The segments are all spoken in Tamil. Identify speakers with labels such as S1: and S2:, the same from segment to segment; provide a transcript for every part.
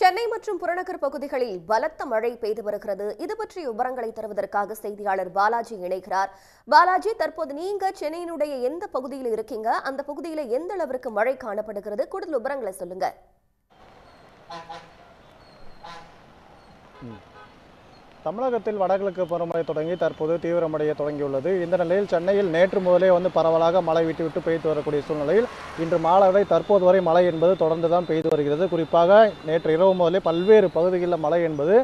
S1: சென்னை மற்றும் புறநகர் பகுதிகளில் பலத்த மழை பெய்து வருகிறது. இது பற்றிய விவரங்களை தருவதற்காக செய்தியாளர் பாலாஜி இணைகிறார். பாலாஜி தற்போது நீங்க சென்னையினுடைய எந்த பகுதியில் இருக்கீங்க? அந்த பகுதியில எந்த அளவிற்கு மழை காணப்படுகிறது? கூடுதல் விவரங்களை சொல்லுங்க.
S2: தமிழகத்தில் வடகிழக்கு பருவமழை தொடங்கி தற்போது தீவிரமடைய தொடங்கியுள்ளது. இந்த நிலையில் சென்னையில் நேற்று முதலே வந்து பரவலாக மழை விட்டு விட்டு பெய்து வரக்கூடிய சூழ்நிலையில் இன்று மாலை வரை தற்போது வரை மழை என்பது தொடர்ந்து தான் பெய்து வருகிறது. குறிப்பாக நேற்று இரவு முதலே பல்வேறு பகுதிகளில் மழை என்பது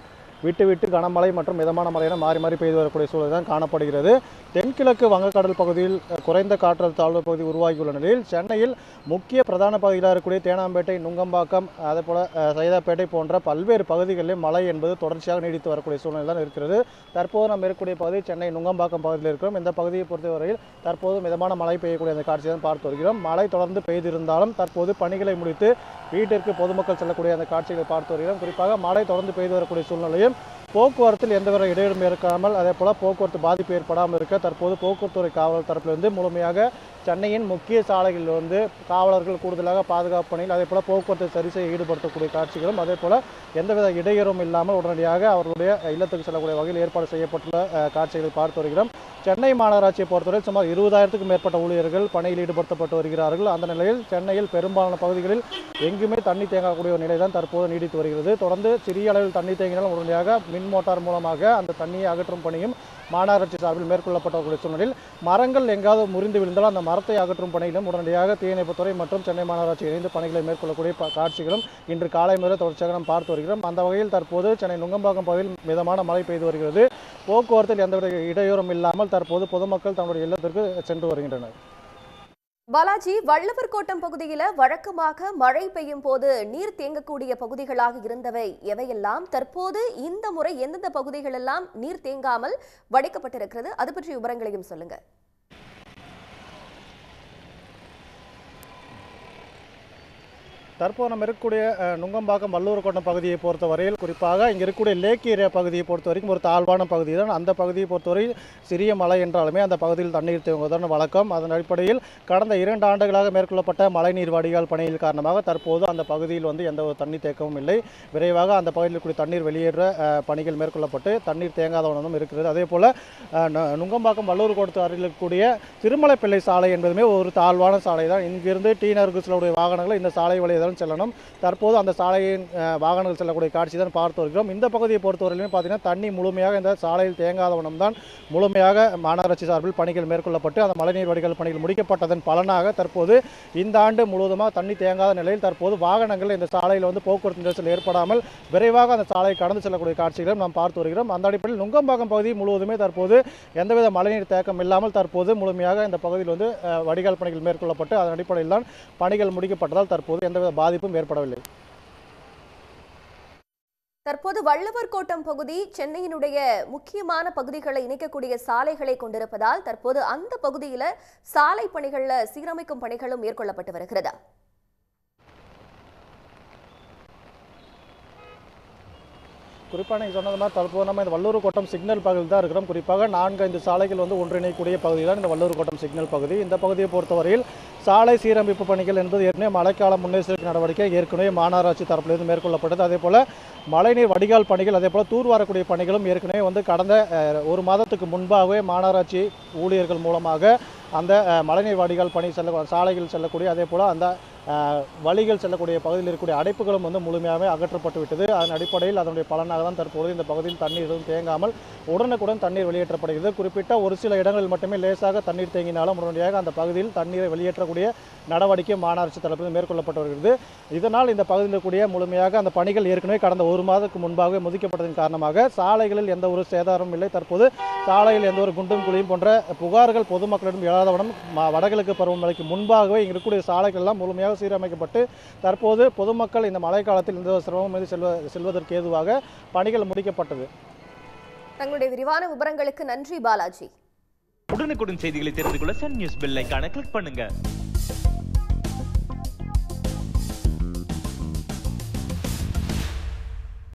S2: விட்டு விட்டு கனமழை மற்றும் மிதமான மழை என மாறி மாறி பெய்து வரக்கூடிய சூழல் தான் காணப்படுகிறது. தென்கிழக்கு வங்கக்கடல் பகுதியில் குறைந்த காற்றழுத்த தாழ்வு பகுதி உருவாகியுள்ள நிலையில் சென்னையில் முக்கிய பிரதான பகுதிகளாக இருக்கக்கூடிய தேனாம்பேட்டை நுங்கம்பாக்கம் அதேபோல் சைதாப்பேட்டை போன்ற பல்வேறு பகுதிகளில் மழை என்பது தொடர்ச்சியாக நீடித்து வரக்கூடிய சூழ்நிலை தான் இருக்கிறது. தற்போது நம்ம இருக்கக்கூடிய பகுதி சென்னை நுங்கம்பாக்கம் பகுதியில் இருக்கிறோம். இந்த பகுதியை பொறுத்தவரையில் தற்போது மிதமான மழை பெய்யக்கூடிய அந்த காட்சியை தான் பார்த்து வருகிறோம். மழை தொடர்ந்து பெய்திருந்தாலும் தற்போது பணிகளை முடித்து வீட்டிற்கு பொதுமக்கள் செல்லக்கூடிய அந்த காட்சிகளை பார்த்து வருகிறோம். குறிப்பாக மழை தொடர்ந்து பெய்து வரக்கூடிய him. போக்குவரத்தில் எந்தவித இடையூறும் இருக்காமல் அதே போல் போக்குவரத்து பாதிப்பு ஏற்படாமல் இருக்க தற்போது போக்குவரத்துறை காவலர் தரப்பிலிருந்து முழுமையாக சென்னையின் முக்கிய சாலைகளில் வந்து காவலர்கள் கூடுதலாக பாதுகாப்பு பணியில் அதே போல் போக்குவரத்து சரி செய்ய ஈடுபடுத்தக்கூடிய காட்சிகளும் அதே போல் எந்தவித இடையூறும் இல்லாமல் உடனடியாக அவர்களுடைய இல்லத்துக்கு செல்லக்கூடிய வகையில் ஏற்பாடு செய்யப்பட்டுள்ள காட்சிகளை பார்த்து வருகிறோம். சென்னை மாநகராட்சியை பொறுத்தவரை சுமார் இருபதாயிரத்துக்கும் மேற்பட்ட ஊழியர்கள் பணியில் ஈடுபடுத்தப்பட்டு வருகிறார்கள். அந்த நிலையில் சென்னையில் பெரும்பாலான பகுதிகளில் எங்குமே தண்ணி தேங்கக்கூடிய ஒரு நிலை தான் தற்போது நீடித்து வருகிறது. தொடர்ந்து சிறிய அளவில் தண்ணி தேங்கினால் உடனடியாக மின் மின் மோட்டார் மூலமாக அந்த தண்ணியை அகற்றும் பணியும் மாநகராட்சி சார்பில் மேற்கொள்ளப்பட்டக்கூடிய சூழ்நிலையில் மரங்கள் எங்காவது முறிந்து விழுந்தால் அந்த மரத்தை அகற்றும் பணியிலும் உடனடியாக தீயணைப்புத்துறை மற்றும் சென்னை மாநகராட்சி இணைந்து பணிகளை மேற்கொள்ளக்கூடிய காட்சிகளும் இன்று காலை முதல் தொடர்ச்சியாக நாம் பார்த்து வருகிறோம். அந்த வகையில் தற்போது சென்னை நுங்கம்பாக்கம் பகுதியில் மிதமான மழை பெய்து வருகிறது. போக்குவரத்தில் எந்தவித இடையூறும் இல்லாமல் தற்போது பொதுமக்கள் தங்களுடைய இல்லத்திற்கு சென்று வருகின்றனர்.
S1: பாலாஜி வள்ளுவர் கோட்டம் பகுதியில வழக்கமாக மழை பெய்யும் போது நீர் தேங்கக்கூடிய பகுதிகளாக இருந்தவை. எவையெல்லாம்? தற்போது இந்த முறை எந்தெந்த பகுதிகளெல்லாம் நீர் தேங்காமல் வடிக்கப்பட்டிருக்கிறது? அது பற்றிய விவரங்களையும் சொல்லுங்க.
S2: தற்போது நம்ம இருக்கக்கூடிய நுங்கம்பாக்கம் வல்லூர்கோட்டம் பகுதியை பொறுத்தவரையில் குறிப்பாக இங்கே இருக்கக்கூடிய லேக் ஏரியா பகுதியை பொறுத்த வரைக்கும் ஒரு தாழ்வான பகுதி தான். அந்த பகுதியை பொறுத்தவரை சிறிய மழை என்றாலுமே அந்த பகுதியில் தண்ணீர் தேங்குவதான வழக்கம். அதன் அடிப்படையில் கடந்த இரண்டு ஆண்டுகளாக மேற்கொள்ளப்பட்ட மழைநீர் வடிகால் பணியில் காரணமாக தற்போது அந்த பகுதியில் வந்து எந்த ஒரு தண்ணீர் தேக்கமும் இல்லை. விரைவாக அந்த பகுதியில் இருக்கக்கூடிய தண்ணீர் வெளியேற பணிகள் மேற்கொள்ளப்பட்டு தண்ணீர் தேங்காதவனும் இருக்கிறது. அதே போல் நுங்கம்பாக்கம் வல்லூர் கோட்டத்து அருகில் இருக்கக்கூடிய திருமலைப்பிள்ளை சாலை என்பதுமே ஒரு தாழ்வான சாலை தான். இங்கிருந்து டி நகருக்கு வாகனங்கள் இந்த சாலை வழியாக தான் செல்லணும். தற்போது அந்த சாலையின் வாகனங்கள் செல்லக்கூடிய காட்சி தான் பார்த்து வருகிறோம். இந்த பகுதியை பொறுத்தவரையிலுமே பார்த்தீங்கன்னா தண்ணி முழுமையாக இந்த சாலையில் தேங்காத தான் முழுமையாக மாநகராட்சி சார்பில் பணிகள் மேற்கொள்ளப்பட்டு அந்த மழைநீர் வடிகால் பணிகள் முடிக்கப்பட்டதன் பலனாக தற்போது இந்த ஆண்டு முழுவதுமாக தண்ணி தேங்காத நிலையில் தற்போது வாகனங்கள் இந்த சாலையில் வந்து போக்குவரத்து நெரிசல் ஏற்படாமல் விரைவாக அந்த சாலையை கடந்து செல்லக்கூடிய காட்சிகளும் நாம் பார்த்து வருகிறோம். அந்த அடிப்படையில் நுங்கம்பாக்கம் பகுதி முழுவதுமே தற்போது எந்தவித மழைநீர் தேக்கம் இல்லாமல் தற்போது முழுமையாக இந்த பகுதியில் வந்து வடிகால் பணிகள் மேற்கொள்ளப்பட்டு அதன் அடிப்படையில் தான் பணிகள் முடிக்கப்பட்டதால் தற்போது எந்தவித பாதிப்பும் ஏற்படவில்லை.
S1: தற்போது வள்ளுவர் கோட்டம் பகுதி சென்னையினுடைய முக்கியமான பகுதிகளை இணைக்கக்கூடிய சாலைகளை கொண்டிருப்பதால் தற்போது அந்த பகுதியில சாலை பணிகளில் சீரமைக்கும் பணிகளும் மேற்கொள்ளப்பட்டு வருகிறது.
S2: குறிப்பாக நீங்கள் சொன்னது மாதிரி தற்போது நம்ம இந்த வல்லூர் கோட்டம் சிக்னல் பகுதியில் தான் இருக்கிறோம். குறிப்பாக நான்கு ஐந்து சாலைகள் வந்து ஒன்றிணைக்கூடிய பகுதி தான் இந்த வல்லூர் கோட்டம் சிக்னல் பகுதி. இந்த பகுதியை பொறுத்தவரையில் சாலை சீரமைப்பு பணிகள் என்பது ஏற்கனவே மழைக்கால முன்னெச்சரிக்கை நடவடிக்கை ஏற்கனவே மாநகராட்சி தரப்பிலிருந்து மேற்கொள்ளப்பட்டது. அதே போல் மழைநீர் வடிகால் பணிகள் அதே போல் தூர்வாரக்கூடிய பணிகளும் ஏற்கனவே வந்து கடந்த ஒரு மாதத்துக்கு முன்பாகவே மாநகராட்சி ஊழியர்கள் மூலமாக அந்த மழைநீர் வடிகால் பணி செல்ல சாலைகள் செல்லக்கூடிய அதே போல் அந்த வழிகள் செல்லக்கூடிய பகுதியில் இருக்கக்கூடிய அடைப்புகளும் வந்து முழுமையாகவே அகற்றப்பட்டு விட்டது அதன் அடிப்படையில் அதனுடைய பலனாக தான் தற்போது இந்த பகுதியில் தண்ணீர் எதுவும் தேங்காமல் உடனுக்குடன் தண்ணீர் வெளியேற்றப்படுகிறது. குறிப்பிட்ட ஒரு சில இடங்களில் மட்டுமே லேசாக தண்ணீர் தேங்கினாலும் உடனடியாக அந்த பகுதியில் தண்ணீரை வெளியேற்றக்கூடிய நடவடிக்கை மாநகராட்சி தரப்பில் மேற்கொள்ளப்பட்டு வருகிறது. இதனால் இந்த பகுதியில் இருக்கக்கூடிய முழுமையாக அந்த பணிகள் ஏற்கனவே கடந்த ஒரு மாதத்துக்கு முன்பாகவே முதிக்கப்பட்டதன் காரணமாக சாலைகளில் எந்த ஒரு சேதாரமும் இல்லை. தற்போது சாலையில் எந்த ஒரு குண்டும் குழியும் போன்ற புகார்கள் பொதுமக்களிடம் எழாதவனம் வடகிழக்கு பருவமழைக்கு முன்பாகவே இங்கே இருக்கக்கூடிய சாலைகள் எல்லாம் முழுமையாக சீரமைக்கப்பட்டு தற்போது பொதுமக்கள் இந்த மழை காலத்தில் எந்த ஒரு சிரமம் மீது செல்வ செல்வதற்கு ஏதுவாக பணிகள் முடிக்கப்பட்டது.
S1: தங்களுடைய விரிவான விவரங்களுக்கு நன்றி பாலாஜி.
S3: உடனுக்குடன் செய்திகளை தெரிந்து கொள்ள சன் நியூஸ் பெல் ஐகானை கிளிக் பண்ணுங்க.